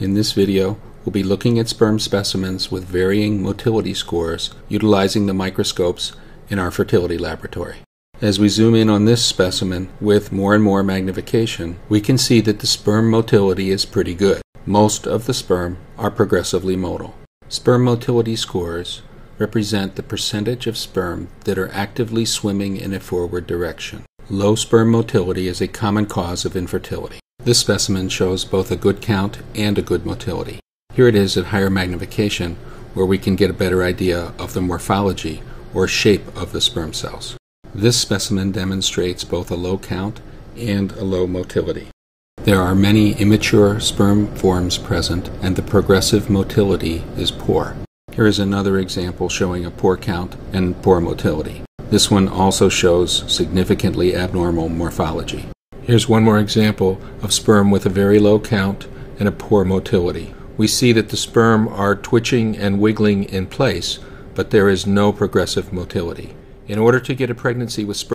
In this video, we'll be looking at sperm specimens with varying motility scores utilizing the microscopes in our fertility laboratory. As we zoom in on this specimen with more and more magnification, we can see that the sperm motility is pretty good. Most of the sperm are progressively motile. Sperm motility scores represent the percentage of sperm that are actively swimming in a forward direction. Low sperm motility is a common cause of infertility. This specimen shows both a good count and a good motility. Here it is at higher magnification where we can get a better idea of the morphology or shape of the sperm cells. This specimen demonstrates both a low count and a low motility. There are many immature sperm forms present and the progressive motility is poor. Here is another example showing a poor count and poor motility. This one also shows significantly abnormal morphology. Here's one more example of sperm with a very low count and a poor motility. We see that the sperm are twitching and wiggling in place, but there is no progressive motility. In order to get a pregnancy with sperm